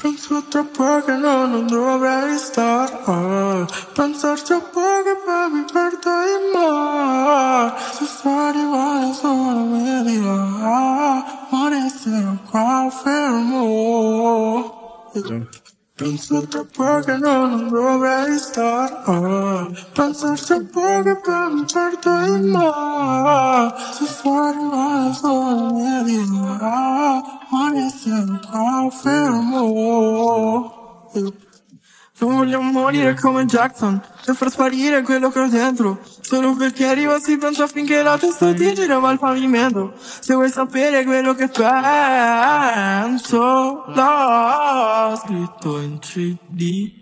Penso troppo che non dovrei stare Pensar troppo che poi mi perdo in mare Se sta arrivando solo mi dirà Ma resterò qua fermo Penso troppo che non dovrei stare Pensar troppo che poi mi perdo in mare Se sta arrivando solo mi dirà Resterò qua fermo non voglio morire come Jackson Per far sparire quello che ho dentro. Solo perché arrivo si pensa finché la testa ti gira ma il pavimento Se vuoi sapere quello che penso L'ho scritto in CD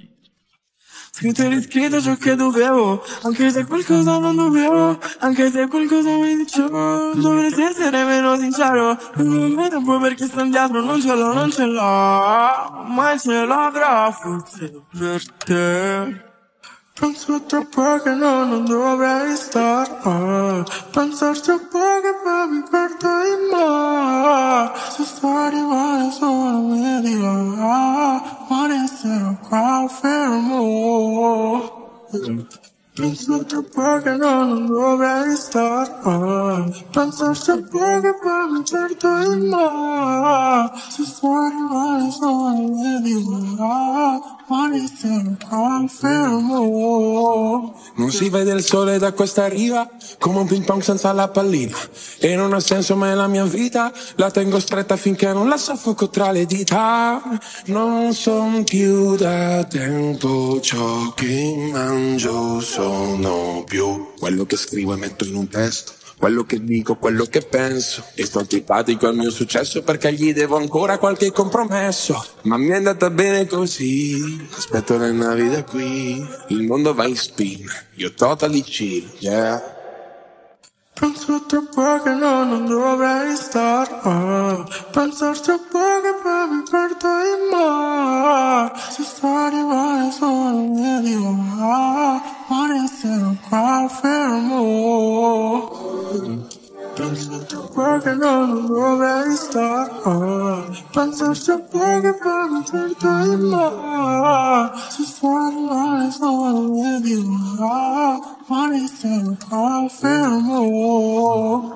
Scritto e riscritto ciò che dovevo Anche se qualcosa non dovevo Anche se qualcosa mi dicevo. Dovresti essere meno sincero Non mi tempo perché sto indietro Non ce l'ho, non ce l'ho Ma ce l'avrò forse per te. Penso troppo che no, non dovrei stare Pensar troppo che resterò qua fermo Che no, non dovrei stare Pensar troppo che poi mi perdo in mare Se sto arrivando solo mi dirà Ma resterò qua fermo Non si vede il sole da questa riva, come un ping pong senza la pallina. E non ha senso mai la mia vita, la tengo stretta finché non la soffoco tra le dita. Non son più da tempo, ciò che mangio sono più. Quello che scrivo e metto in un testo. Quello che dico, quello che penso. E sto antipatico al mio successo Perché gli devo ancora qualche compromesso. Ma mi è andata bene così Aspetto le navi da qui. Il mondo va in spin Io totally chill, yeah. Penso troppo che no, non dovrei stare Pensar troppo che poi mi perdo in mare. Se sto arrivando solo mi Ma enfermo. Pensaste porque no logré estar. Pensaste Just para meterte en mar. Si fuera la razón de mi I feel more.